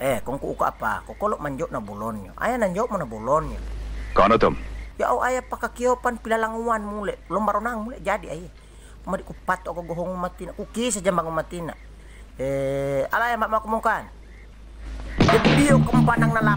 Eh, kung kuuka apa, kukulok manjok na bulonyo. Aya nanjok mo na bulonyo. कौन हो तुम Ya oh, o aya pakakiopan pilalanguan mule. Lumbaronang muli, jadi ay. Kumadi ko pato ako gohong matina. Kuki sa jambang matina. Eh, alaya mak makumungkan. Debiyo kumpanang nalapo na.